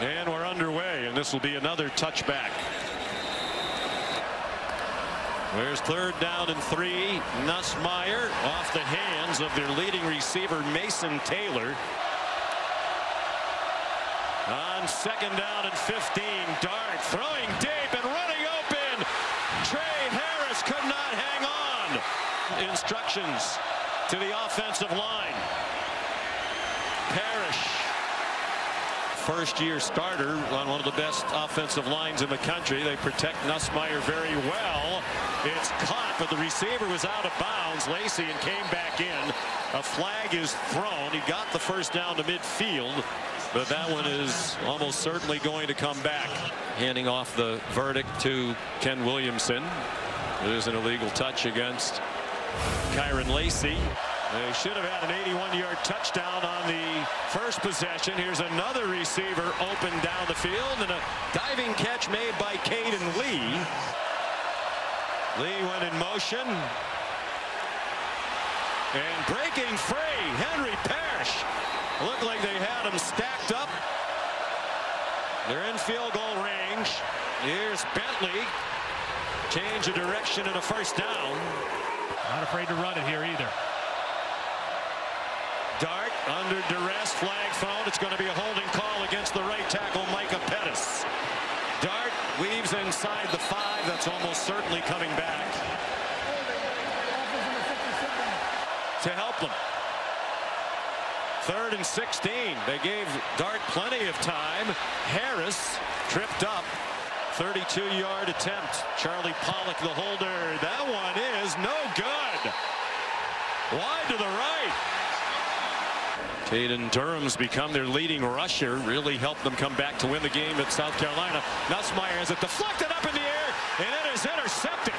And we're underway, and this will be another touchback. There's third down and three. Nussmeier off the hands of their leading receiver, Mason Taylor. On second down and 15, Dart throwing deep and running open. Tre Harris could not hang on. Instructions to the offensive line. Parrish first year starter on one of the best offensive lines in the country. They protect Nussmeier very well. It's caught, but the receiver was out of bounds. Lacy and came back in. A flag is thrown. He got the first down to midfield, but that one is almost certainly going to come back. Handing off the verdict to Ken Williamson. It is an illegal touch against Kyren Lacy. They should have had an 81-yard touchdown on the first possession. Here's another receiver open down the field and a diving catch made by Cayden Lee. Lee went in motion. And breaking free, Henry Parrish. Looked like they had him stacked up. They're in field goal range. Here's Bentley. Change of direction and a first down. Not afraid to run it here either. Under duress, flag thrown. It's going to be a holding call against the right tackle, Micah Pettus. Dart weaves inside the five. That's almost certainly coming back to help them. Third and 16. They gave Dart plenty of time. Harris tripped up. 32-yard attempt. Charlie Pollock, the holder. That one is no good. Wide to the right. Caden Durham's become their leading rusher. Really helped them come back to win the game at South Carolina. Nussmeier has it deflected up in the air, and it is intercepted.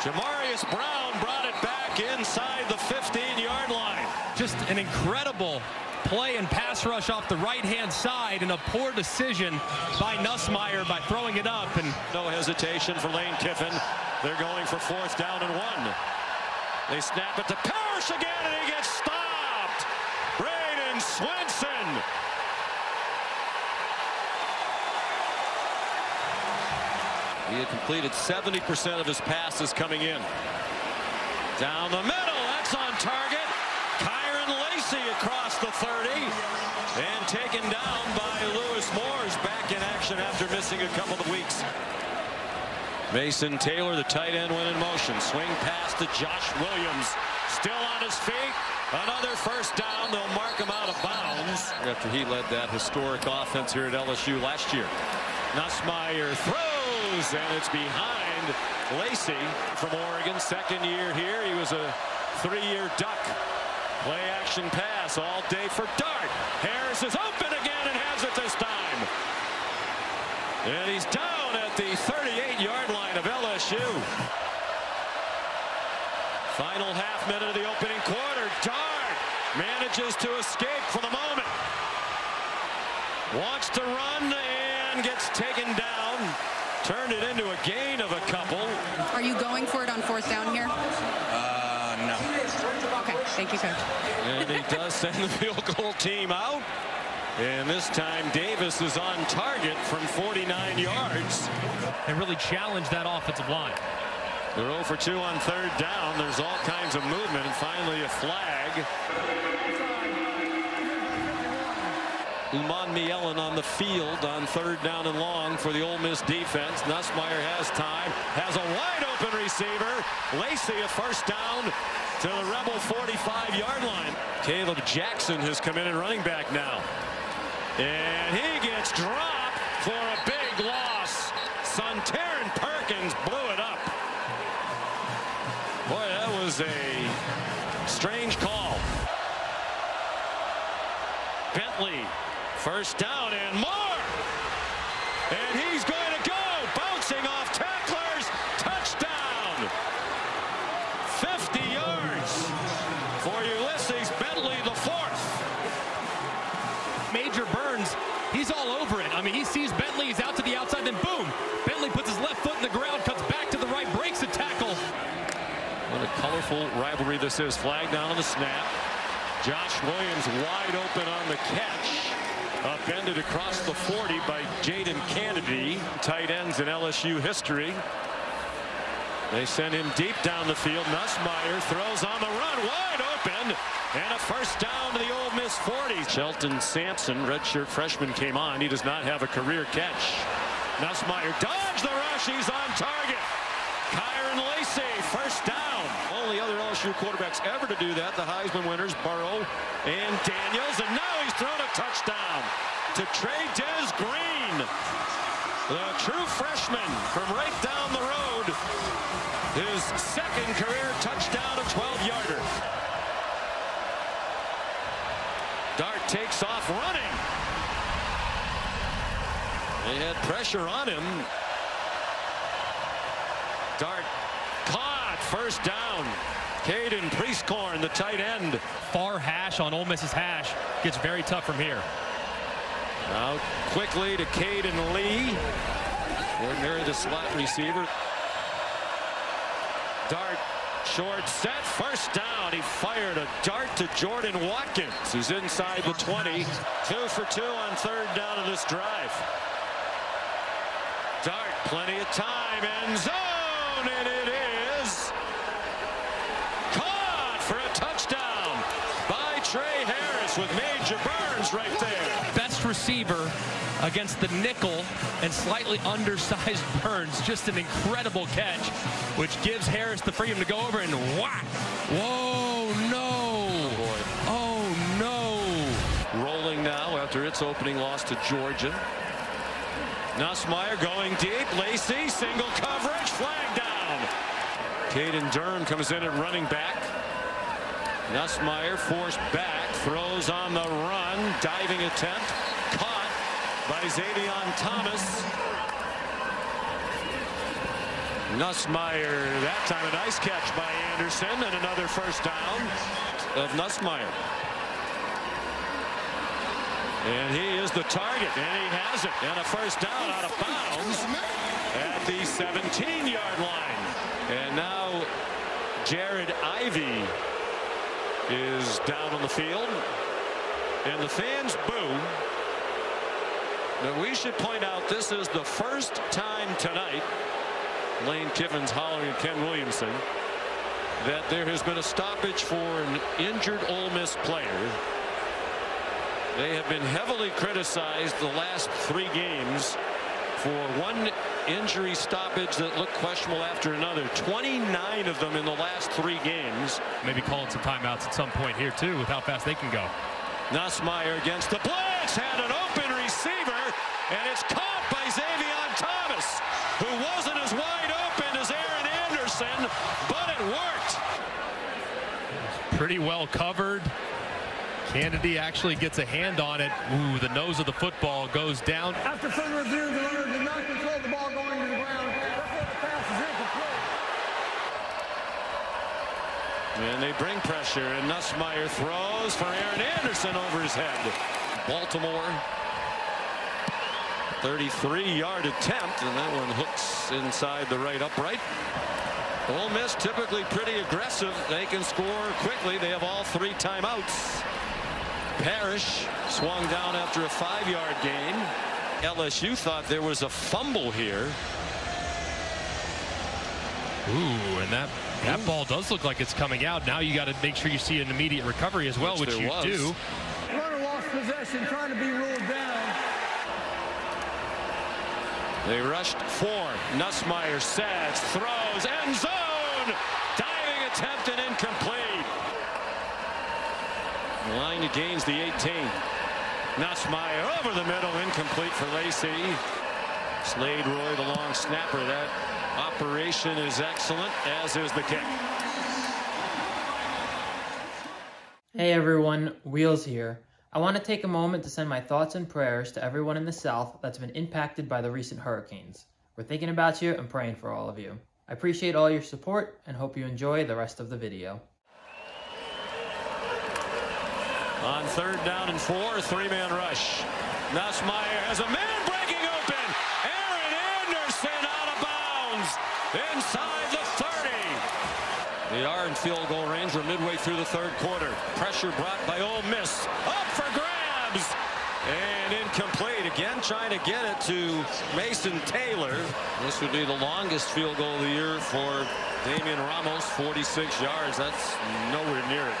Jamarius Brown brought it back inside the 15-yard line. Just an incredible play and pass rush off the right-hand side and a poor decision by Nussmeier by throwing it up. and No hesitation for Lane Kiffin. They're going for fourth down and one. They snap it to Again, and he gets stopped. Bradyn Swinson. He had completed 70% of his passes coming in. Down the middle, that's on target. Kyren Lacy across the 30 and taken down by Lewis Moores back in action after missing a couple of weeks. Mason Taylor, the tight end, went in motion. Swing pass to Josh Williams. Still on his feet. Another first down. They'll mark him out of bounds. After he led that historic offense here at LSU last year. Nussmeier throws, and it's behind Lacy from Oregon. Second year here. He was a three-year duck. Play action pass all day for Dart. Harris is open again and has it this time. And he's down at the 38-yard line of LSU. Final half minute of the opening quarter. Dart manages to escape for the moment. Wants to run and gets taken down. Turned it into a gain of a couple. Are you going for it on fourth down here? Uh, no. Okay, thank you, coach. And he does send the field goal team out. And this time Davis is on target from 49 yards. and really challenge that offensive line. They're 0 for 2 on third down. There's all kinds of movement and finally a flag. Umanmielen on the field on third down and long for the Ole Miss defense. Nussmeier has time, has a wide open receiver. Lacy a first down to the Rebel 45-yard line. Kaleb Jackson has come in at running back now. And he gets dropped for a big Bentley, first down and more. And he's going to go, bouncing off tacklers, touchdown. 50 yards for Ulysses Bentley, the fourth. Major Burns, he's all over it. I mean, he sees Bentley, he's out to the outside, then boom, Bentley puts his left foot in the ground, cuts back to the right, breaks a tackle. What a colorful rivalry this is. Flag down on the snap. Josh Williams wide open on the catch. Upended across the 40 by Jayden Kennedy. Tight ends in LSU history. They send him deep down the field. Nussmeier throws on the run wide open. And a first down to the Ole Miss 40. Shelton Sampson, redshirt freshman, came on. He does not have a career catch. Nussmeier dodge the rush. He's on target. Kyren Lacy, first down. Only other LSU quarterbacks ever to do that, the Heisman winners, Burrow and Daniels. And now he's thrown a touchdown to Trey Des Green. The true freshman from right down the road. His second career touchdown, a 12-yarder. Dart takes off running. They had pressure on him. Dart first down. Caden Prieskorn, the tight end. Far hash on Ole Miss's hash gets very tough from here. Now quickly to Cayden Lee. Ordinary the slot receiver. Dart short set first down. He fired a dart to Jordan Watkins who's inside the 20. Two for two on third down of this drive. Dart plenty of time end zone and it is caught for a touchdown by Tre Harris with Major Burns right there. Best receiver against the nickel and slightly undersized Burns. Just an incredible catch, which gives Harris the freedom to go over and whack. Whoa, no. Oh, oh, no. Rolling now after its opening loss to Georgia. Nussmeier going deep. Lacy, single coverage, flag down. Caden Durham comes in at running back. Nussmeier forced back, throws on the run, diving attempt, caught by Zavion Thomas. Nussmeier, that time a nice catch by Anderson, and another first down of Nussmeier. And he is the target, and he has it. And a first down out of bounds at the 17-yard line. And now Jared Ivey is down on the field. And the fans boo. Now we should point out this is the first time tonight, Lane Kiffin's hollering at Ken Williamson, that there has been a stoppage for an injured Ole Miss player they have been heavily criticized the last three games for one injury stoppage that looked questionable after another. 29 of them in the last three games. Maybe calling some timeouts at some point here, too, with how fast they can go. Nussmeier against the blitz. Had an open receiver, and it's caught by Zavion Thomas, who wasn't as wide open as Aaron Anderson, but it worked. Pretty well covered. Kennedy actually gets a hand on it. Ooh, the nose of the football goes down. After further review, the runner did not control the ball going to the ground. Therefore, the pass is incomplete. And they bring pressure, and Nussmeier throws for Aaron Anderson over his head. Baltimore, 33-yard attempt, and that one hooks inside the right upright. Ole Miss typically pretty aggressive. They can score quickly. They have all three timeouts. Parrish swung down after a five-yard gain. LSU thought there was a fumble here. Ooh, and that that Ooh. ball does look like it's coming out. Now you got to make sure you see an immediate recovery as well, which, which you was. do. Runner lost possession, trying to be ruled down. They rushed four. Nussmeier sets, throws, end zone. Diving attempt and incomplete. Line gains the 18. Nussmeier over the middle, incomplete for Lacy. Slade Roy, the long snapper. That operation is excellent, as is the kick. Hey everyone, Wheels here. I want to take a moment to send my thoughts and prayers to everyone in the South that's been impacted by the recent hurricanes. We're thinking about you and praying for all of you. I appreciate all your support and hope you enjoy the rest of the video. On third down and four, three-man rush. Nussmeier has a man breaking open. Aaron Anderson out of bounds inside the 30. They are in field goal range. We're midway through the third quarter. Pressure brought by Ole Miss. Up for grabs. And incomplete. Again, trying to get it to Mason Taylor. This would be the longest field goal of the year for Damian Ramos. 46 yards. That's nowhere near it.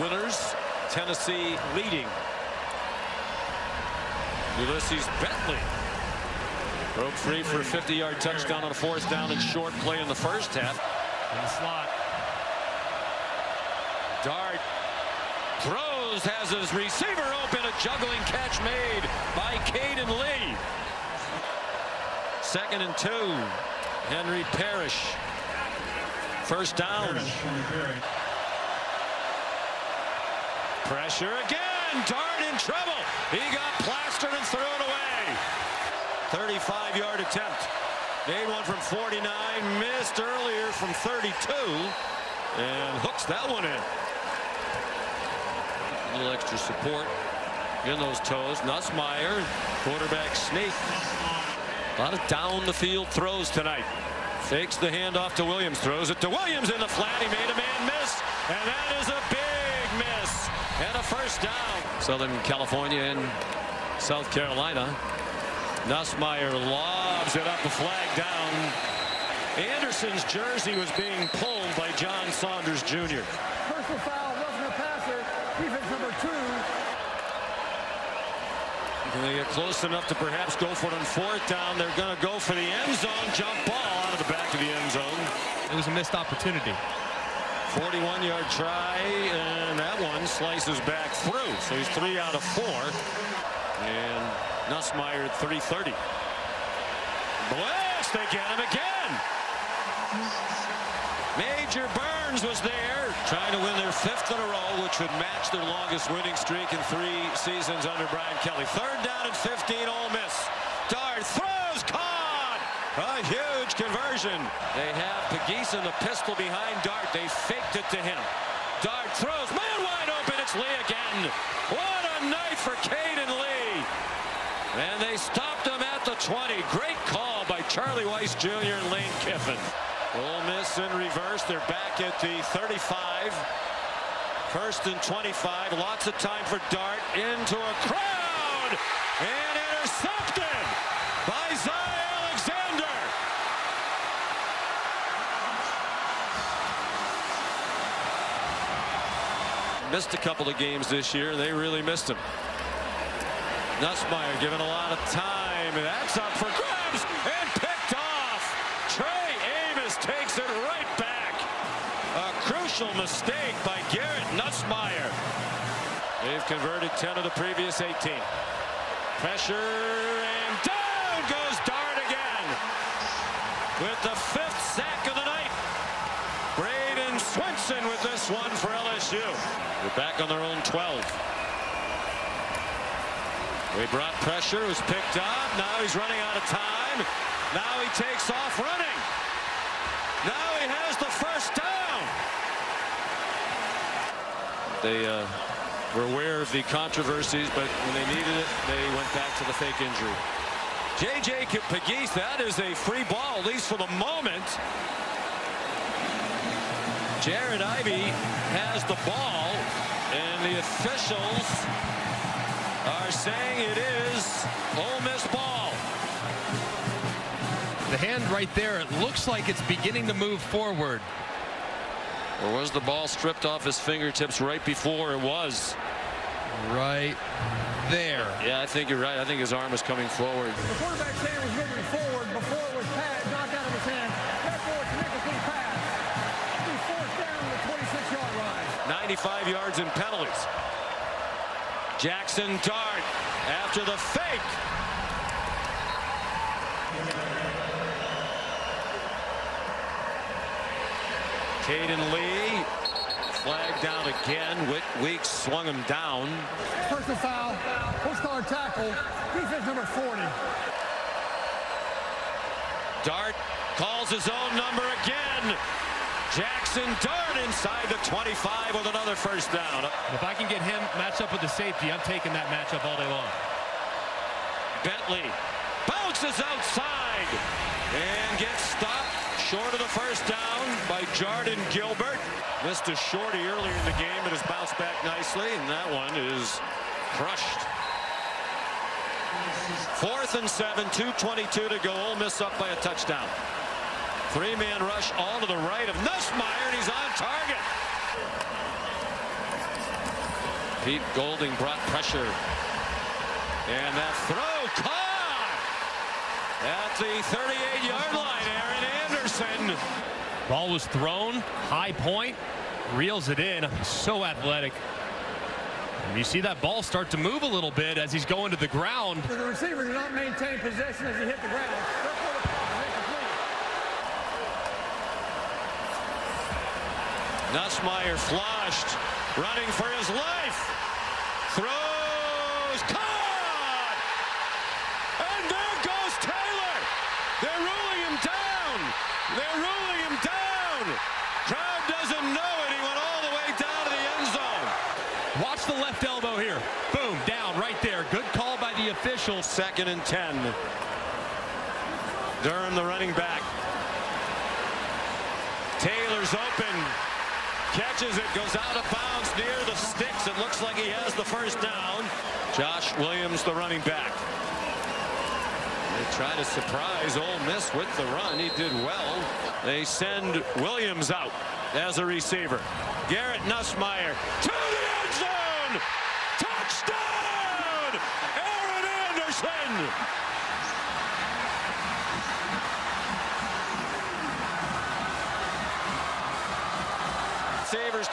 Winners, Tennessee leading. Ulysses Bentley broke free for a 50-yard touchdown on a fourth down and short play in the first half. In the slot. Dart throws, has his receiver open, a juggling catch made by Cayden Lee. Second and two. Henry Parrish. First down. Pressure again. Dart in trouble. He got plastered and threw it away. 35-yard attempt. Made one from 49. Missed earlier from 32. And hooks that one in. A little extra support in those toes. Nussmeier, quarterback sneak. A lot of down the field throws tonight. Fakes the handoff to Williams. Throws it to Williams in the flat. He made a man miss. And that is a big miss. And a first down. Southern California and South Carolina. Nussmeier lobs it up the flag down. Anderson's jersey was being pulled by John Saunders Jr. Personal foul, wasn't a passer. Defense number two. Can they get close enough to perhaps go for it on fourth down? They're going to go for the end zone. Jump ball out of the back of the end zone. It was a missed opportunity. 41-yard try, and that one slices back through. So he's three out of four. And Nussmeier at 330. Blitz, they get him again. Major Burns was there, trying to win their fifth in a row, which would match their longest winning streak in three seasons under Brian Kelly. Third down and 15, Ole Miss. Dart throws, caught! A huge conversion. They have Pegues in the pistol behind Dart. They faked it to him. Dart throws, man wide open, it's Lee again. What a night for Lee. And they stopped him at the 20. Great call by Charlie Weis Jr. and Lane Kiffin. Ole Miss in reverse. They're back at the 35. First and 25. Lots of time for Dart into a crowd. And intercepted by Zy Alexander. Missed a couple of games this year. They really missed him. Nussmeier given a lot of time. And that's up for grabs and picked off. Trey Amos takes it right back. A crucial mistake by Garrett Nussmeier. They've converted 10 of the previous 18. Pressure and down goes Dart again. With the fifth sack of the night. Bradyn Swinson with this one for LSU. They're back on their own 12. We brought pressure, it was picked up. Now he's running out of time. Now he takes off running. Now he has the first down. They uh, were aware of the controversies, but when they needed it, they went back to the fake injury. J.J. Pegues, that is a free ball, at least for the moment. Jared Ivey has the ball, and the officials are saying it is Ole Miss ball. The hand right there, it looks like it's beginning to move forward. Or was the ball stripped off his fingertips right before it was? Right there. Yeah, I think you're right. I think his arm is coming forward. The quarterback's hand was moving forward before it was pat, knocked out of his hand. Therefore, it's an pass. Be forced down the 26-yard line. 95 yards in penalties. Jaxson Dart after the fake. Cayden Lee flagged down again. Whit Weeks swung him down. Personal foul, post-card tackle, defense number 40. Dart calls his own number again. Jaxson Dart inside the 25 with another first down. If I can get him matched up with the safety, I'm taking that matchup all day long. Bentley bounces outside and gets stopped Short of the first down by Jardin Gilbert. Missed a shorty earlier in the game, but has bounced back nicely, and that one is crushed. Fourth and seven, 2.22 to go. Ole Miss up by a touchdown. Three-man rush all to the right of Nussmeier, and he's on target. Pete Golding brought pressure. And that throw caught at the 38-yard line. Aaron Anderson. Ball was thrown, high point, reels it in. So athletic. And you see that ball start to move a little bit as he's going to the ground. The receiver did not maintain possession as he hit the ground. Therefore, the pass is incomplete. Nussmeier flushed, running for his life. Throws, caught! And there goes Taylor! They're ruling him down! They're ruling him down! Crowd doesn't know it. He went all the way down to the end zone. Watch the left elbow here. Boom, down right there. Good call by the official. Second and 10. Durham, the running back. Taylor's open. Catches it, goes out of bounds near the sticks. It looks like he has the first down. Josh Williams, the running back. They try to surprise Ole Miss with the run. He did well. They send Williams out as a receiver. Garrett Nussmeier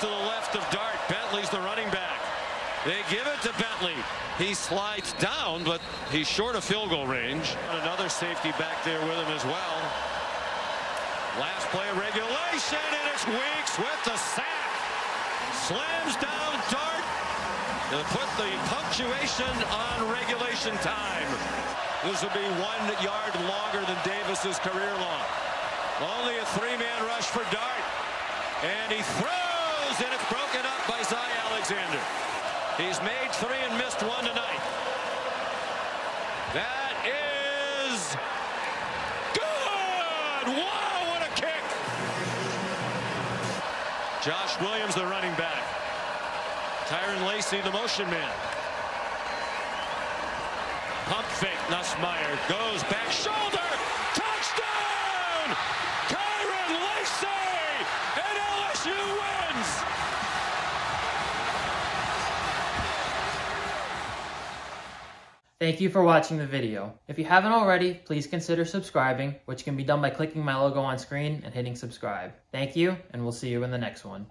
to the left of Dart. Bentley's the running back. They give it to Bentley. He slides down, but he's short of field goal range. Another safety back there with him as well. Last play of regulation, and it's Weeks with the sack. Slams down Dart to put the punctuation on regulation time. This will be one yard longer than Davis's career long. Only a three-man rush for Dart. And he throws, and it's broken up by Zy Alexander. He's made three and missed one tonight. That is good! Wow, what a kick! Josh Williams, the running back. Kyren Lacy, the motion man. Pump fake, Nussmeier goes back shoulder. Thank you for watching the video. If you haven't already, please consider subscribing, which can be done by clicking my logo on screen and hitting subscribe. Thank you, and we'll see you in the next one.